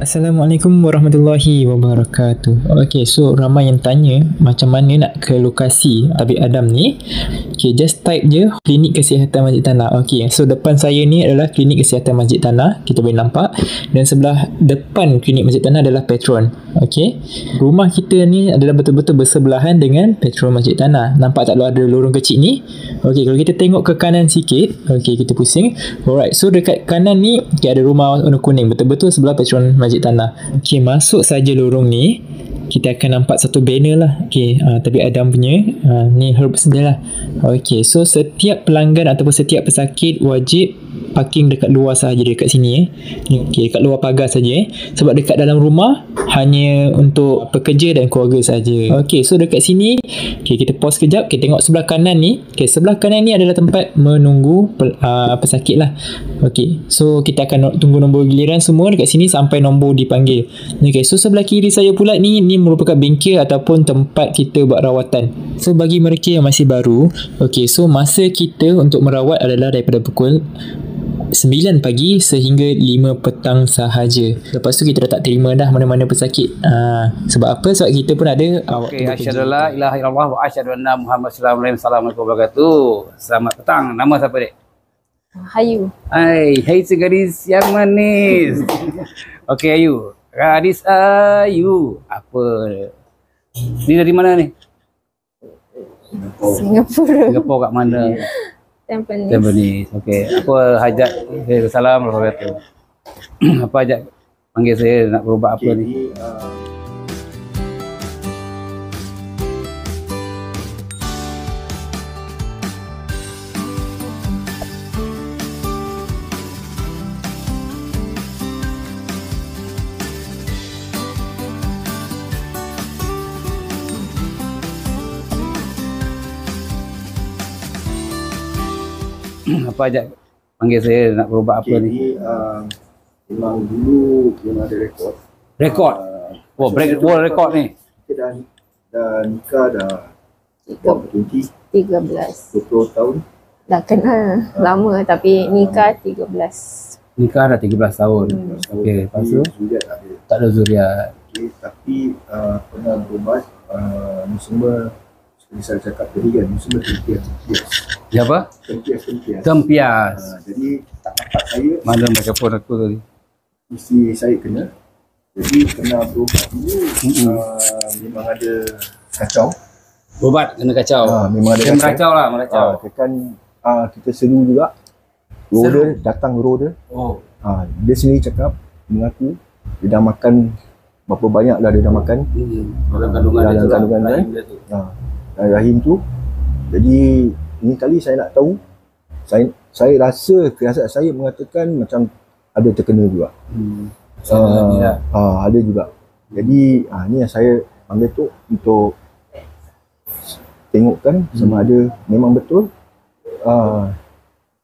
Assalamualaikum warahmatullahi wabarakatuh. Okay, so ramai yang tanya macam mana nak ke lokasi Tabib Adam ni. Okay, just type je Klinik Kesihatan Masjid Tanah. Okay, so depan saya ni adalah Klinik Kesihatan Masjid Tanah. Kita boleh nampak. Dan sebelah depan Klinik Masjid Tanah adalah Petron. Okay, rumah kita ni adalah betul-betul bersebelahan dengan Petron Masjid Tanah. Nampak tak ada lorong kecil ni? Okay, kalau kita tengok ke kanan sikit. Okay, kita pusing. Alright, so dekat kanan ni okay, ada rumah warna kuning. Betul-betul sebelah Petron Masjid Tanah. Okey, masuk saja lorong ni, kita akan nampak satu banner lah. Okey, uh, tapi Adam punya, uh, ni herb saja lah. Okey, so setiap pelanggan ataupun setiap pesakit wajib parking dekat luar sahaja dekat sini eh. Okey, dekat luar pagar saja eh. Sebab dekat dalam rumah hanya untuk pekerja dan keluarga saja. Okey, so dekat sini okey kita pause kejap. Kita tengok sebelah kanan ni. Okey, sebelah kanan ni adalah tempat menunggu uh, pesakit lah. Okey, so kita akan tunggu nombor giliran semua dekat sini sampai nombor dipanggil. Okey, so sebelah kiri saya pula ni ni merupakan bengkel ataupun tempat kita buat rawatan. So bagi mereka yang masih baru, okey, so masa kita untuk merawat adalah daripada pukul 9 pagi sehingga 5 petang sahaja. Lepas tu kita dah tak terima dah mana-mana pesakit. Ha, sebab apa? Sebab kita pun ada awak okay, asyhadu la ilaha illallah wa asyhadu anna Muhammad sallallahu alaihi wasallam. wabarakatuh. Selamat petang. Nama siapa dek? Hayu. Hai, hai si gadis yang manis. Okey Ayu. Gadis Ayu. Apa? Ni dari mana ni? Singapura. Singapura kat mana? Tampines. Tampines. Okey. Apa hajat? Eh, salam wabarakatuh. apa hajat panggil saya nak berubat apa ni? Apa ajak panggil saya nak berubat apa Okay, ni? ni uh, memang dulu memang ada rekod. Rekod. Uh, Oh, break world record ni. Kita dah, dah nikah dah Tiga- berapa, 20, 13. 20 tahun. Dah kenal lama tapi nikah 13. Nikah dah 13 tahun. Hmm. Okey, lepas tu tak ada. zuriat. Okay, tapi uh, pernah berubat uh, semua saya cakap tadi kan, semua tempias. Tempias, Siapa? tempias. tempias. Tempias. Uh, jadi tak dapat saya, Mana mikrofon aku tadi? isteri saya kena. Jadi kena berubat dulu Mm-mm. uh, memang ada kacau. Berubat kena kacau. Ah, memang ada Dia kacau. meracau lah, meracau. Dia kan ah, kita seru juga. Roder datang roder. Oh. Ah, dia sendiri cakap mengaku dia dah makan berapa banyak dah dia dah makan Hmm. Dalam kandungan Dalam dia tu lah. kandungan dia. rahim dia tu. ah, dari rahim tu. Jadi ni kali saya nak tahu saya saya rasa firasat saya mengatakan macam ada terkena juga. Hmm. Lagi lah. Ah, ada juga. Jadi ah, ni yang saya panggil tu untuk tengokkan sama ada memang betul ah,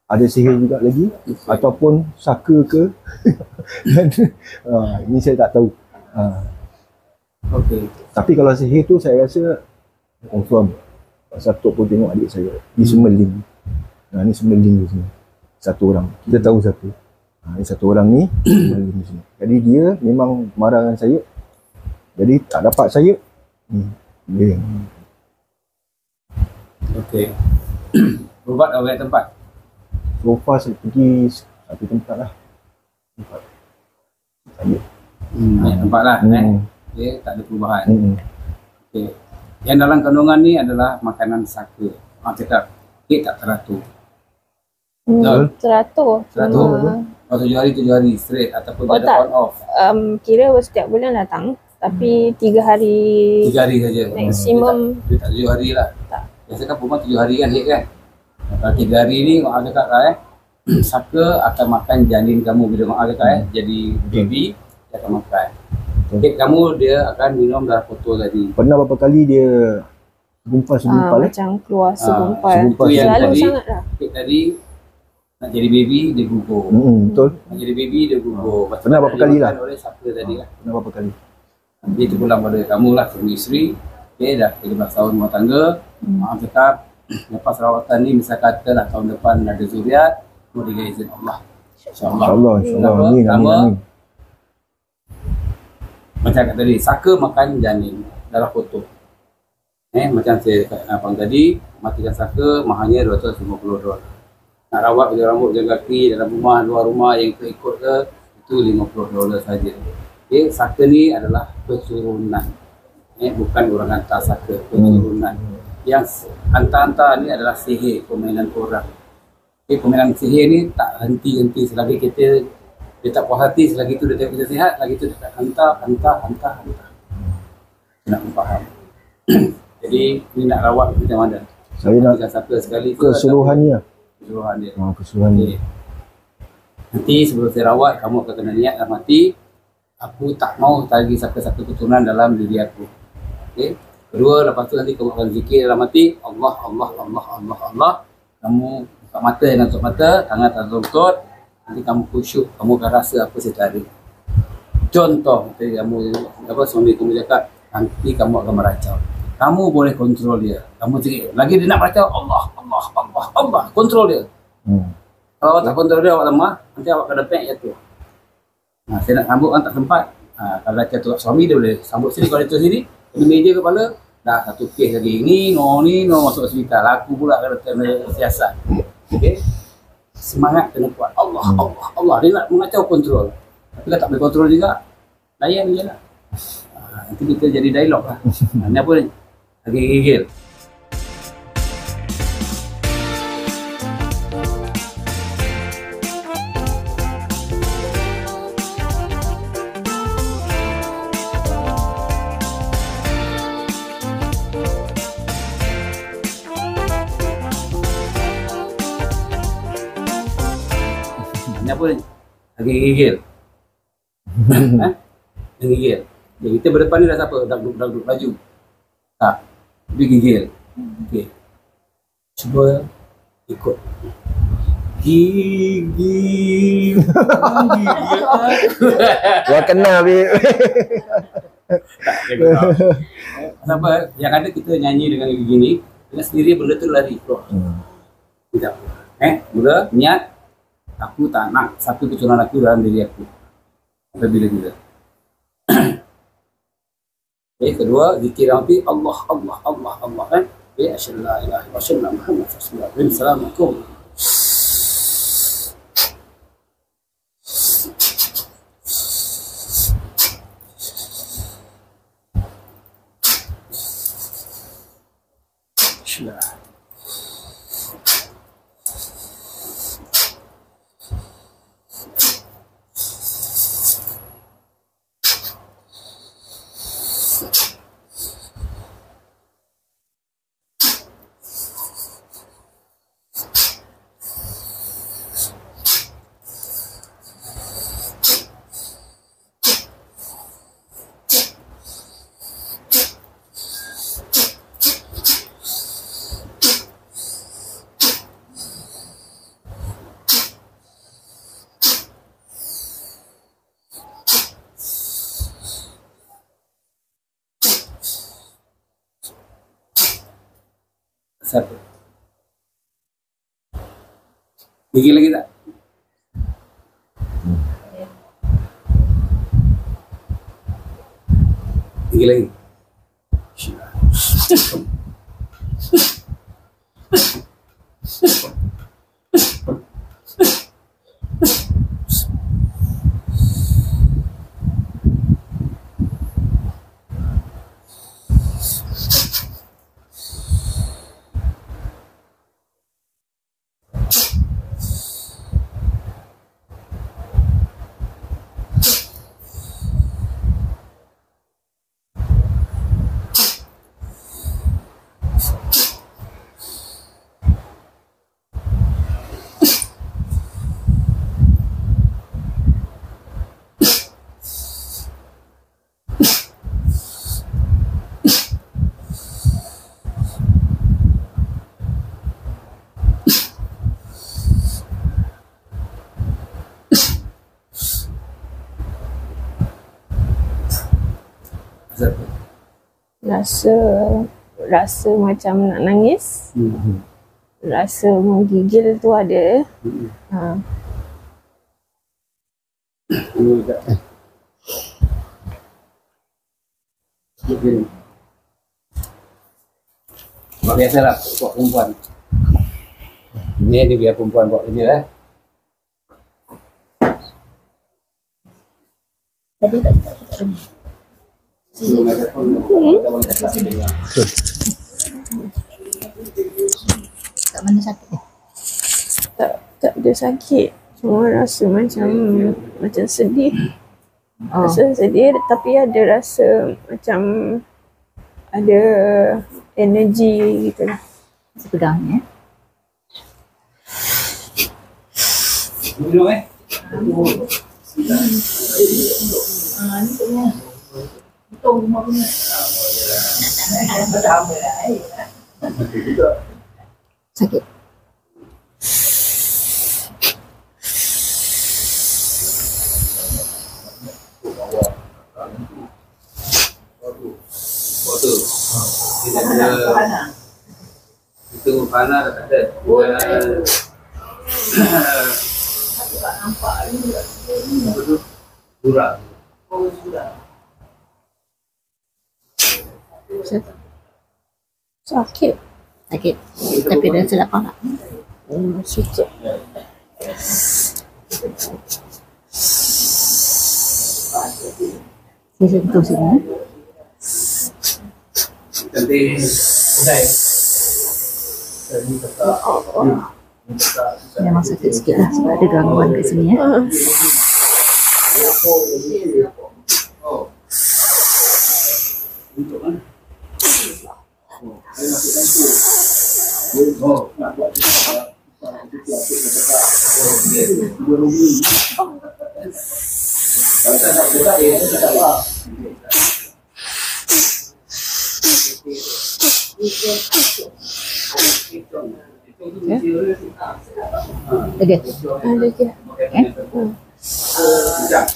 ada sihir juga lagi ataupun saka ke Dan, ah, ini saya tak tahu ah, Okey. tapi kalau sihir tu saya rasa confirm pasal Tok pun tengok adik saya ni semua link ah, ni semua link di sini satu orang kita tahu satu ah, ni satu orang ni link di sini jadi dia memang marah dengan saya jadi tak dapat saya hmm, dia Okey. Berubat dah banyak tempat. so far saya pergi satu tempat lah tempat saya Hmm. Banyak tempat lah. Eh. hmm. Okey, tak ada perubahan. Hmm. Okey. Yang dalam kandungan ni adalah makanan saka. Orang cakap, kek tak teratur. Betul. Hmm, teratur. Teratur. Cuma, Oh, tujuh hari, tujuh hari straight ataupun Oh, dia ada tak. on off. um, kira setiap bulan datang tapi tiga hari Tiga hari saja. Maksimum- Dia tak, dia tak tujuh hari lah. Tak. Biasa kan perempuan tujuh hari kan, hit kan? Kalau tiga hari ni, orang cakap lah eh. Saka akan makan janin kamu bila orang cakap eh. Jadi baby, dia akan makan. Kek kamu, dia akan minum darah kotor tadi. pernah berapa kali dia gumpal ah, segumpal eh macam keluar Ah, segumpal. segumpal. Itu yang Selalu tadi, sangat lah. tadi, nak jadi baby, dia gugur. hmm, betul Nak jadi baby, dia gugur. Tu Pernah berapa kali lah? Oleh saka tadi lah. pernah berapa kali Dia terpulang pada kamu lah suami isteri. Okay, dah 13 tahun rumah tangga. Hmm. Mak cakap, lepas rawatan ni misal kata lah tahun depan ada zuriat, mau dengan izin Allah. InsyaAllah. InsyaAllah, insyaAllah. Nama- Amin, amin, nama amin. Macam kat tadi, saka makan janin darah kotor. Eh, macam saya kat abang tadi, matikan saka mahalnya 250 dolar. Nak rawat bagi rambut dan kaki dalam rumah, luar rumah yang ikut ke, itu 50 dolar saja. Okay, saka ni adalah keturunan. Eh, bukan orang hantar saka, keturunan. Yang hantar-hantar ni adalah sihir, permainan orang. Okay, permainan sihir ni tak henti-henti selagi kita dia tak puas hati selagi tu dia tengok kita sihat, lagi tu dia tak hantar, hantar, hantar, hantar. Nak faham. Jadi ni nak rawat macam mana? Saya nak saka sekali keseluruhannya. keseluruhan dia. Ha, keseluruhannya. Okay. Nanti sebelum saya rawat, kamu akan kena niat dalam hati, aku tak mau lagi satu-satu keturunan dalam diri aku. Okay. Kedua, lepas tu nanti kamu akan zikir dalam hati, Allah, Allah, Allah, Allah, Allah. Kamu buka mata yang tutup mata, tangan tak tutup nanti kamu khusyuk, kamu akan rasa apa saya cari. Contoh, nanti kamu, apa suami kamu cakap, nanti kamu akan meracau. Kamu boleh kontrol dia. Kamu cakap, lagi dia nak meracau, Allah, Allah, Allah, Allah, kontrol dia. Hmm. Kalau awak tak kontrol dia, awak lemah, nanti awak kena pek jatuh. Ha, saya nak sambut kan tak sempat. Ha, kalau jatuh kat suami, dia boleh sambut sini. Kalau jatuh sini, kena meja kepala, dah satu kes lagi. Ni, no, ni, no, masuk hospital. Aku pula kena, kena siasat. Okay? Semangat kena kuat. Allah, Allah, Allah. Dia nak mengacau kontrol. Tapi kalau tak boleh kontrol juga, layan je lah. Ha, nanti kita jadi dialog lah. Ha, ni apa ni? Lagi gigil. Ni apa ni? Lagi gigil. ha? Lagi gigil. Jadi kita berdepan ni dah siapa? Dah duduk, dah duduk laju. Tak. Dia gigil. Okey. Cuba ikut. Gigil. Gigil. Wah kena babe. Kenapa? Yang ada kita nyanyi dengan gigi ni, dengan sendiri benda tu lari keluar. Hmm. Tidak. Eh, mula niat aku tak nak satu kecurangan aku dalam diri aku. Sampai bila-bila. okay, kedua, zikir nanti Allah, Allah, Allah, Allah kan. Okay, asyhadu la ilaha illallah, asyhadu anna Muhammad rasulullah. Assalamualaikum. Bismillah. Satu. Gigi lagi tak? Gigi lagi. Satu. Rasa rasa macam nak nangis, Hmm. rasa menggigil tu ada. Hmm. Ha. Buat biasa lah, buat perempuan. Ini dia biar perempuan buat kerja eh. Tadi tak tak tak. Kat mana sakit eh? Tak tak ada sakit. Cuma rasa macam macam sedih. Oh, Rasa sedih tapi ada rasa macam ada energi gitu lah. masih pegang ni eh. Minum eh. Sakit. Waktu. Kita ada. Itu panah dah tak ada. Dan, Apa tu? Sakit. Sakit. Tapi rasa lapar tak? Hmm, sikit. Saya sentuh sini. eh. Nanti Udai Memang sakit sikit lah sebab ada gangguan kat sini eh. Ah, Oh Untuk mana? Oh, saya masuk campur. Pun sedap.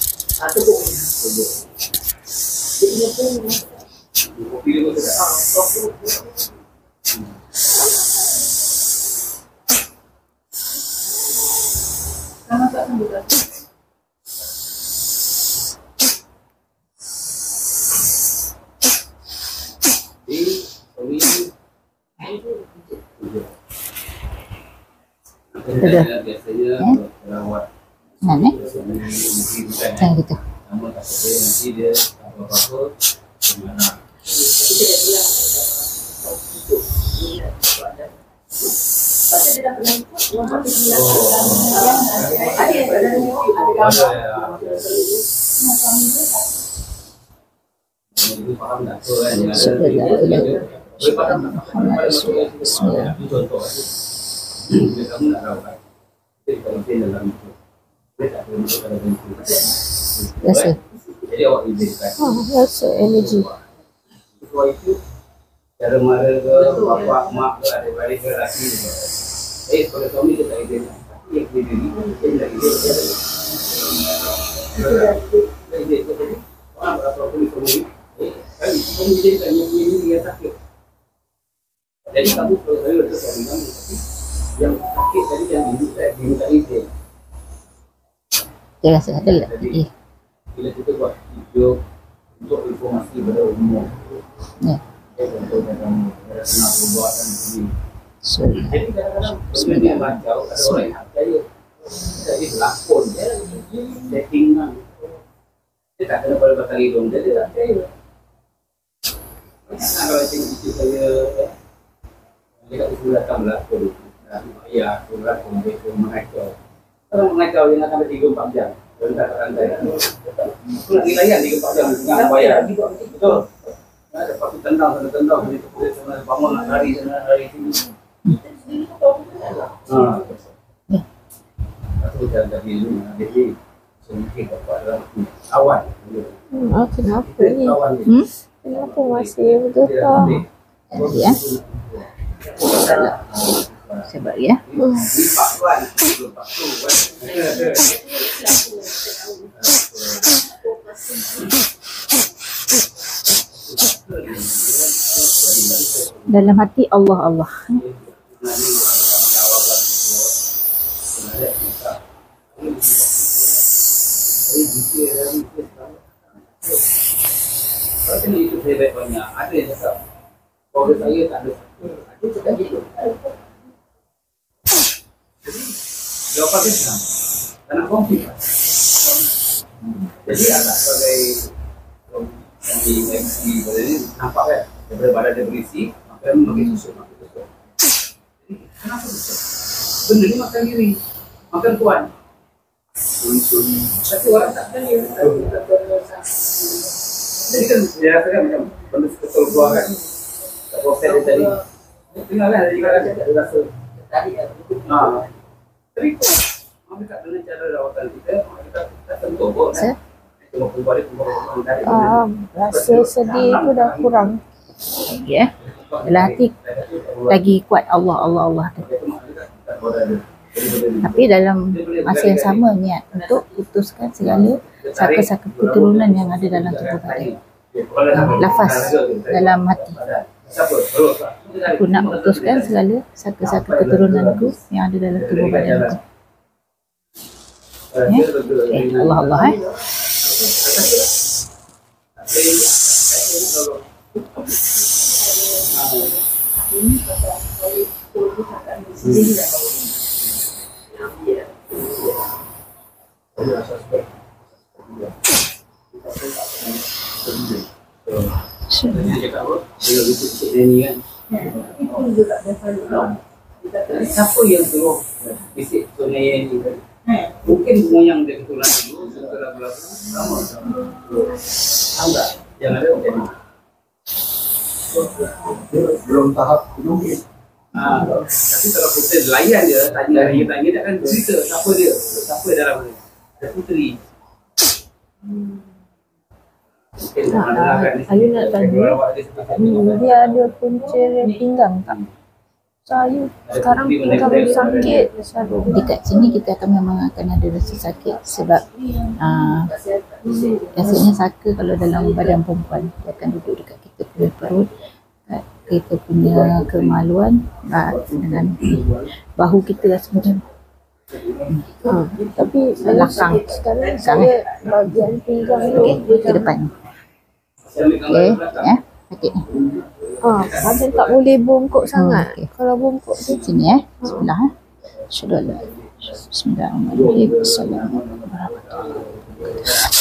Sudah. Biasanya rawat Nah, eh. Macam gitu. Nama dia nanti dia apa-apa Gimana Rasa energi. Ketua itu cara mara ke bapak, mak ke adik-adik ke lelaki ke. Eh, pada suami dia tak izin. Tapi yang dia diri, dia tak izin. Dia tak izin. Dia izin ke tadi. Orang berapa pun suami. Kali kita izinkan yang ini yang sakit. Jadi kamu kalau saya kamu. Tapi yang sakit tadi yang diminta, diminta izin. Dia rasa ada tak? Eh, Bila kita buat video untuk informasi kepada umum. ya. Eh, contoh dalam senang berbuat dan begini. So, Jadi kadang-kadang benda dia macam ada orang yang tak percaya. Jadi pelakon dia settingan. Dia tak kena pada batang hidung dia, dia tak percaya. Nah, kalau tengok itu saya dia kata suruh datang berlakon. Dan ya, suruh berlakon, dia suruh mengacau. Kalau mengacau dia nak sampai 3-4 jam. Dia tak rantai. Aku nak dilayan 3-4 jam. Tengah bayar. Betul. Nah, Ada pakai tendang, sana tendang, sini kemudian sana bangun nak lari, sana lari sini. Ha. Aku dah dah dulu, jadi sedikit dapat dalam awan. Hmm, ah, kenapa ni? Awan ni. hmm? Kenapa masih bergetar? Ya. Saya bagi ya. Dalam hati Allah Allah. Pasal itu baik banyak. Ada yang cakap. Kalau saya tak ada. Ada cakap gitu. Jadi, jawapan dia senang. Tak nak konflik. Jadi anak sebagai di MC pada ni nampak kan daripada badan dia berisi maka dia makin susu. Jadi kenapa susu? Benda ni makan diri, makan tuan. Tapi orang tak tahu. Jadi kan dia rasa kan macam benda betul keluar kan. Tak proses dia tadi. Dia Tinggal kan dia kan dia rasa. Ha. Tapi Maka kat dengan cara rawatan kita, maka kita tak tentu pun Sir? kan. Cuma keluar dia, keluar keluar dari Ah, rasa sedih tu dah kurang. Lagi eh. Dalam hati lagi kuat Allah Allah Allah tu. Tapi dalam masa yang sama niat untuk putuskan segala saka-saka keturunan yang ada dalam tubuh badan. Lafaz dalam hati. Aku nak putuskan segala saka-saka keturunanku yang ada dalam tubuh badanku. Eh? Okay. Allah Allah eh. Jadi dia Dia lutut cik dia ni kan. Siapa yang suruh bisik sungai ni? Mungkin moyang dia keturunan dulu, setelah belakang, sama. Tahu tak? Yang ada macam ni. Belum tahap mungkin. Ha, tapi kalau kita layan dia, tanya dia, tanya dia akan cerita siapa dia, siapa dalam dia. Ada puteri. Mungkin Ni. Ayu nak tanya. Dia. Hmm, dia ada punca pinggang tak? Saya sekarang pinggang sakit. Dekat sini kita akan memang akan ada rasa sakit sebab uh, biasanya saka kalau dalam badan perempuan dia akan duduk dekat kita punya perut kita punya kemaluan uh, dengan bahu kita rasa macam Ha, tapi saya Belakang. sekarang saya bahagian pinggang tu okey ke depan Okey belakang. ya ni Ah, macam tak boleh bongkok sangat. okey. Kalau bongkok tu sini eh sebelah eh Asyhadu an la ilaha illallah. Bismillahirrahmanirrahim. Assalamualaikum warahmatullahi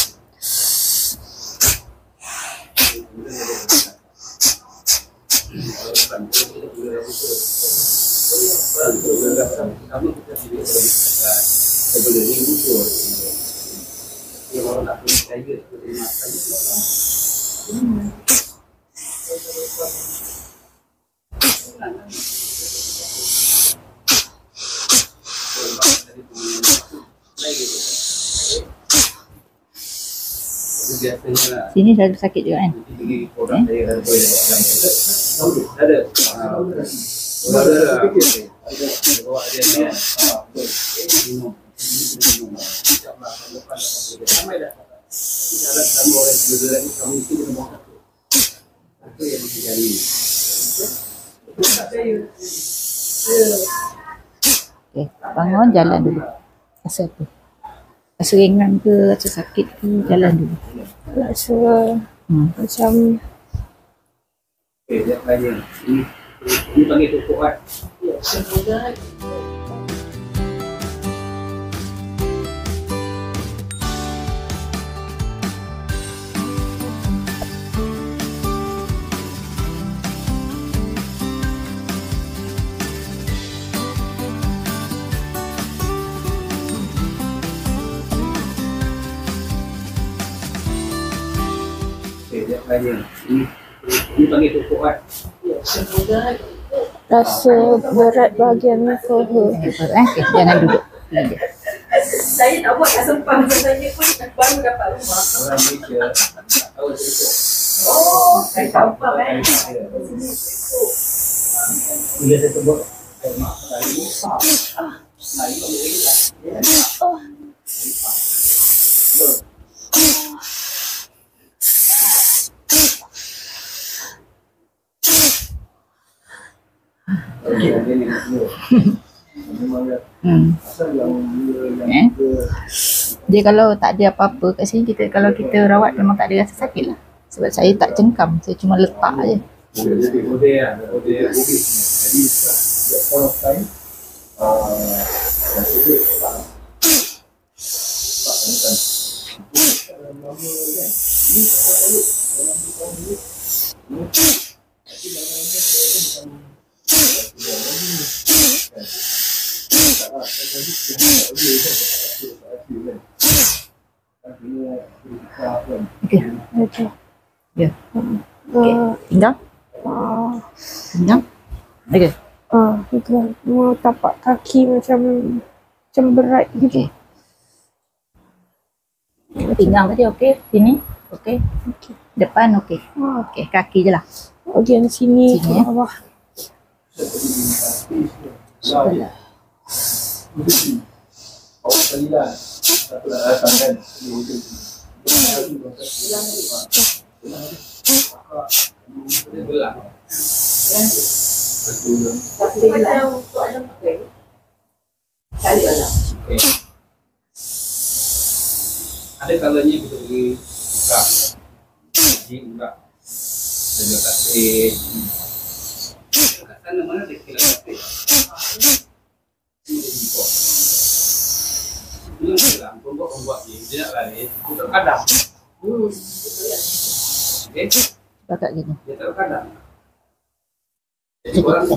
Sebelum ni muncul. Yang orang nak percaya seperti masa itu. Sini selalu sakit juga kan? boleh ada dah ada kamu kena bawa satu satu yang mesti jadi Okey, bangun jalan dulu. Rasa apa? Rasa ringan ke, rasa sakit ke, jalan dulu. rasa Hmm. macam Okay, dia tanya. Ini, ini panggil tu kuat. Okay, dia tanya. Ini, ini panggil tu kuat. rasa berat bahagian leher. Hebat eh? Okey, jangan duduk. Lagi. saya nak buat kat sempang sebenarnya pun baru dapat rumah. Orang Malaysia tak tahu cukup. Oh, kat sempang eh. Bila saya sebut saya mak tadi. Nah, ini panggil lagi lah. Okey, dia ni dulu. Hmm. Eh? Dia kalau tak ada apa-apa kat sini kita kalau kita rawat memang tak ada rasa sakit lah. Sebab saya tak cengkam, saya cuma letak je. Jadi kode ya, kode ya. Jadi that point of time uh, maksudnya tak tak bukan dalam lama kan ini tak tahu tahu dalam dua tahun ni ni tapi dalam lama saya tu bukan bukan lagi ni kan tak lah kan tadi kita tak boleh kan tak ada tak ada kan kan kena kita kan Okey. Okey. Ya. Okay. Pinggang? Uh, Pinggang? Okey. uh, itu Mau tapak kaki macam macam berat gitu. Okey. Pinggang tadi okey. Sini. Okey. Okey. Depan okey. Ah, Okey, kaki je lah. bahagian sini, Sini, ke eh. bawah. Sebelah. Ada kalanya kita pergi buka. Pergi buka. Dan juga tak sana mana dia import. Ini dia. Dia nak lari, dia tak kadang. Okay? Cuba kat gini. Dia tak kadang. Jadi orang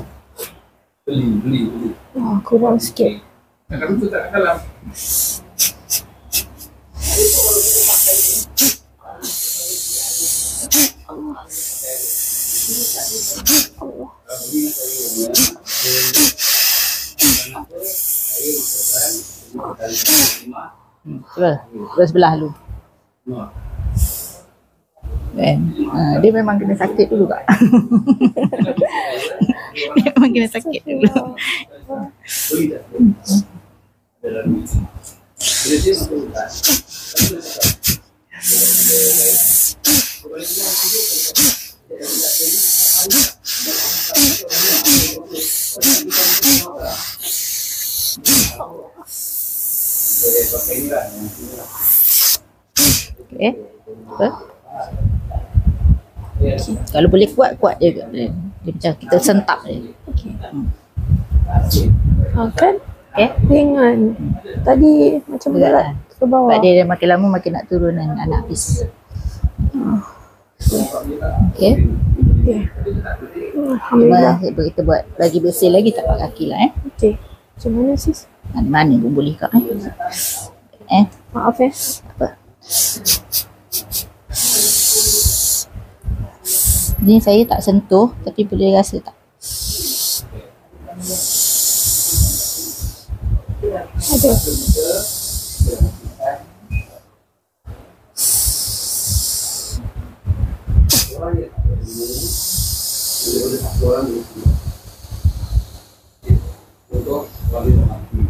beli, beli, beli. Oh, kurang sikit. Kadang-kadang tu tak dalam. Hmm. Cuba sebelah dulu. Kan? Ha, dia memang kena sakit dulu kak. memang kena sakit dulu. Beli tak? Dalam ni. Bila dia masuk hutan, boleh pakai ni lah. yang sini lah. Okey. Apa? Kalau boleh kuat, kuat je. Dia, dia macam kita sentap dia. Ah, kan? Okey. Ringan. Tadi macam Berat lah. ke bawah. Sebab dia makin lama makin nak turun kan anak habis. Okey. Okey. Hmm, Cuma Alhamdulillah. kita buat lagi bersih lagi tapak kaki lah eh. Okey. Macam mana sis? Mana-mana pun boleh kak eh. Eh, Maaf ya. apa? Ni saya tak sentuh tapi boleh rasa tak? Ada. Untuk wali mati.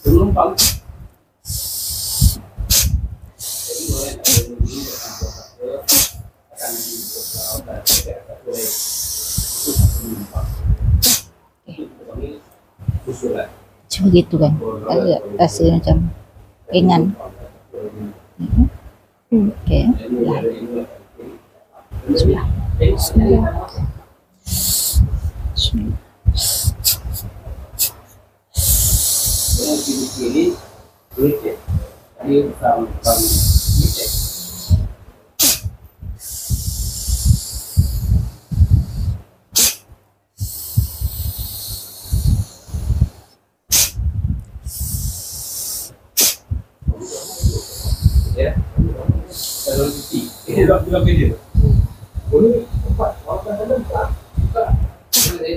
Belum pang. Jadi orang yang ada dulu akan puasa akan dibuka dan tidak boleh. Itu satu numpang. Itu panggil usulan. Cuma gitu kan. Agak rasa macam ringan. Hmm. Okey. Sebelah. Sebelah. Sebelah. Dengan kiri-kiri, lecet. Dia sama-sama lecet. Ya. Kalau cuci, ini dah bilang ke dia. Boleh tempat makan dalam tak? Tak. Saya tak kalau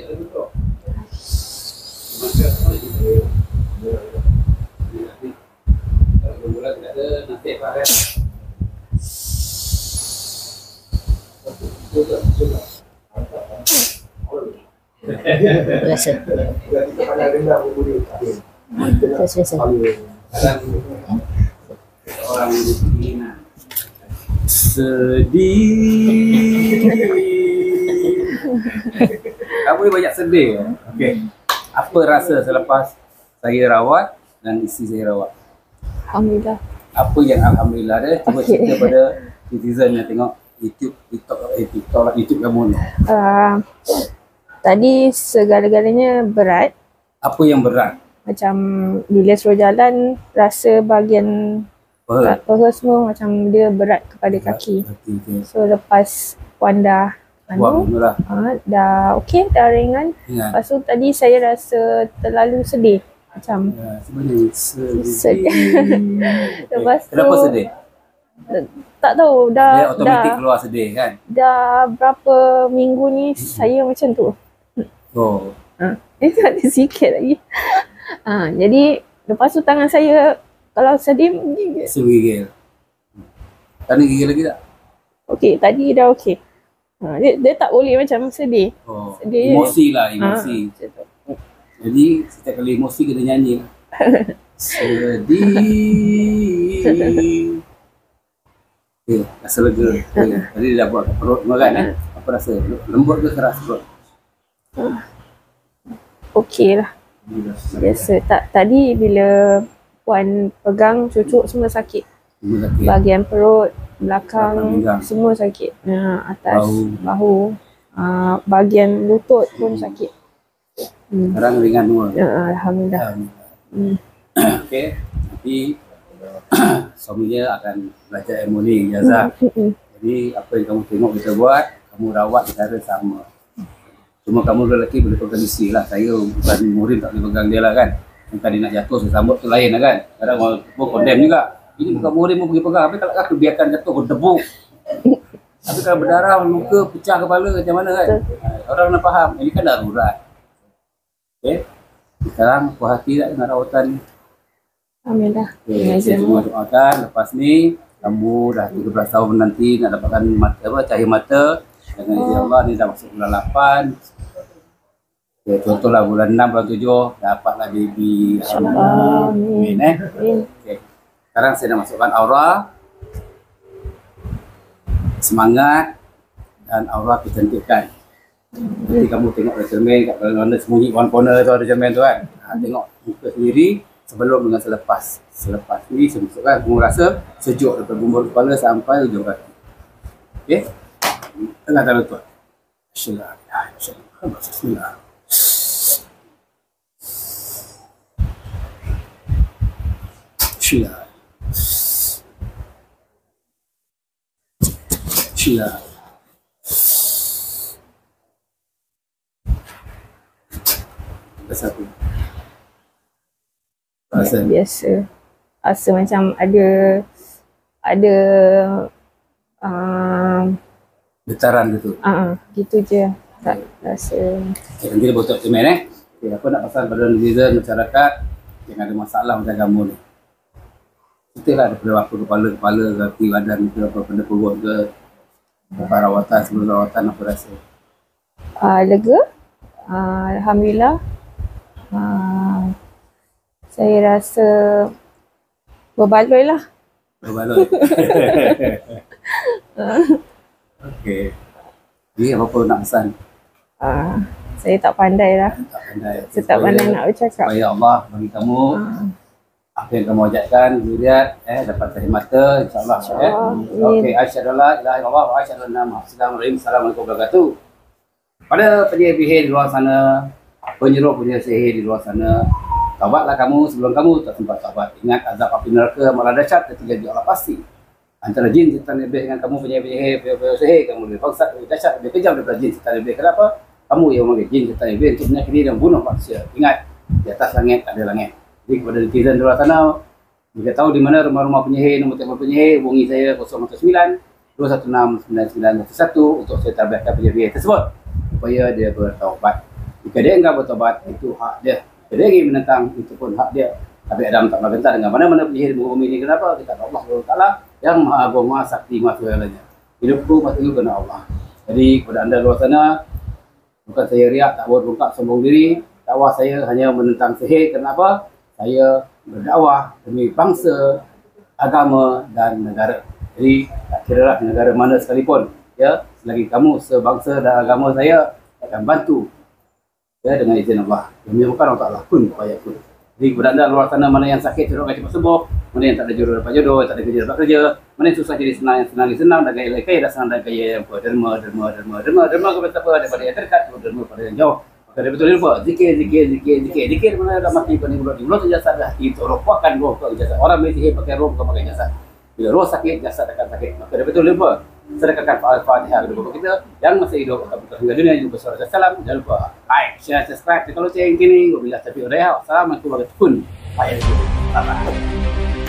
tidak ada kan? Rasa. Pun boleh. Rasa rasa. Kadang orang di sini nah. Sedih. Kamu ni banyak sedih. Okey. Apa rasa selepas saya rawat dan isteri saya rawat. Alhamdulillah. Apa yang alhamdulillah dia cuba Okey. cerita pada netizen yang tengok YouTube, TikTok, eh, TikTok lah, YouTube kamu ni. Uh, tadi segala-galanya berat. Apa yang berat? Macam bila suruh jalan, rasa bahagian Apa? paha semua macam dia berat kepada kaki. Kaki ke. So lepas Puan dah anu, lah. uh, dah okey, dah ringan. Ingat. Lepas tu tadi saya rasa terlalu sedih. Macam Ya, sebenarnya sedih. Sedih. Lepas tu- Kenapa sedih? tak tahu Dia dah automatik dah, keluar sedih kan? dah berapa minggu ni saya macam tu. Oh, Ha, itu ada sikit lagi. Ha, jadi lepas tu tangan saya kalau sedih menggigit. rasa gigil. Tak nak gigil lagi tak? Okey, tadi dah okey. Ha, dia, dia tak boleh macam sedih. Oh, Sedih. emosi lah, Ha, emosi. tu. Jadi setiap kali emosi kena nyanyi lah. Sedih. Okay, rasa lega. Okay. Tadi dia dah buat perut semua kan eh? Apa rasa? Lembut ke keras perut? Okey lah. Biasa. Tak, tadi bila puan pegang cucuk semua sakit. Semua sakit. Bahagian perut, Belakang belakang, semua sakit. Ha, atas, Bahu. bahu. Ha, bahagian lutut pun sakit. Hmm. Sekarang ringan semua. Ya, Alhamdulillah. Hmm. Okay. Nanti suaminya akan belajar ilmu ni, Ijazah. Hmm. Jadi apa yang kamu tengok kita buat, kamu rawat cara sama. Cuma kamu lelaki boleh pegang isteri lah. Saya bukan murid tak boleh pegang dia lah kan. Mungkin dia nak jatuh, saya sambut tu lain lah kan. Kadang orang pun condemn juga. Ini bukan murid pun pergi pegang. Tapi kalau aku biarkan jatuh, aku debuk. Tapi kalau berdarah, luka, pecah kepala macam mana kan. Orang nak faham. Ini kan darurat. Okay. Sekarang puas hati tak dengan rawatan ni? Alhamdulillah. Okay, saya semua doakan lepas ni kamu dah 13 tahun menanti nak dapatkan mata apa cahaya mata dengan izin Allah ni dah masuk bulan 8. Okay, contohlah bulan 6 bulan 7 dapatlah baby. Amin eh. Amin. Okay. Sekarang saya nak masukkan aura semangat dan aura kecantikan. Nanti kamu tengok ada cermin kat mana sembunyi one corner tu ada cermin tu kan. Ha, tengok muka sendiri sebelum dengan selepas. Selepas ni saya masukkan kamu rasa sejuk daripada bumbung kepala sampai ujung kaki. Okey. Tengah tangan tu. Bismillah. Bismillah. Bismillah. Bismillah. Rasa apa? Rasa Biasa. Rasa macam ada ada uh, getaran gitu. uh, gitu je. Tak rasa Okay, nanti dia botok cermin eh. Okay, apa nak pesan pada netizen masyarakat yang ada masalah macam kamu ni? Kita lah daripada apa kepala-kepala, kaki badan ke, apa benda perut ke, apa rawatan, sebelum rawatan apa rasa? uh, lega. Uh, Alhamdulillah. Uh, saya rasa berbaloi lah. Berbaloi. Okey. Jadi apa-apa nak pesan? Uh, saya tak pandai lah. Tak pandai. Saya tak pandai nak bercakap. Supaya Allah bagi kamu Uh, apa yang kamu ajakkan, zuriat, eh, dapat cahaya mata, insyaAllah. Eh. InsyaAllah. Amin. Okey, asyhadu an la ilaha illallah wa asyhadu anna Muhammadan Assalamualaikum warahmatullahi wabarakatuh. Pada penyihir-penyihir di luar sana, penyerup punya sihir di luar sana, taubatlah kamu sebelum kamu tak sempat taubat. Ingat azab api neraka malah dahsyat ketika dia Allah pasti. Antara jin setan lebih dengan kamu penyihir-penyihir, penyihir sihir, kamu lebih bangsat, lebih dahsyat, lebih kejam daripada jin setan lebih. Kenapa? Kamu yang memanggil jin setan lebih untuk menyakiti dan bunuh manusia. Ingat, di atas langit ada langit. Jadi kepada netizen di luar sana, jika tahu di mana rumah-rumah penyihir, nombor telefon penyihir, hubungi saya 019 216-9911 untuk saya tabletkan penyihir tersebut supaya dia bertaubat. Jika dia enggak bertaubat, itu hak dia. Jika dia ingin menentang, itu pun hak dia. Tapi Adam tak pernah dengan mana-mana penyihir di bumi ini. Kenapa? Kita tahu Allah SWT yang maha agung, maha sakti, maha segalanya. Hidupku mati kerana Allah. Jadi kepada anda luar sana, bukan saya riak, tak buat bongkak sombong diri. Dakwah saya hanya menentang sihir. Kenapa? Saya berdakwah demi bangsa, agama dan negara. Jadi tak kira lah negara mana sekalipun. Ya, selagi kamu sebangsa dan agama saya akan bantu ya dengan izin Allah. Demi bukan Allah Taala pun supaya pun. Jadi kepada anda luar sana mana yang sakit jodoh akan cepat sembuh, mana yang tak ada jodoh dapat jodoh, tak ada kerja dapat kerja, mana yang susah jadi senang yang senang jadi senang dan gaya gaya dah senang dan gaya yang apa derma derma derma derma kepada siapa daripada yang terdekat derma pada yang jauh. Dia betul lupa zikir zikir zikir zikir. Zikir mana dah mati kau ni mulut mulut tu jasad dah itu rohkan roh kau jasad. Orang mesti pakai roh bukan pakai jasad. Bila roh sakit jasad akan sakit. Maka dia betul lupa sedekahkan Al-Fatihah kepada bapa kita yang masih hidup atau bukan hingga dunia. Juga bersuara salam. Jangan lupa like share subscribe. Kalau cek yang kini wabillahi taufiq wal hidayah. Wassalamualaikum warahmatullahi wabarakatuh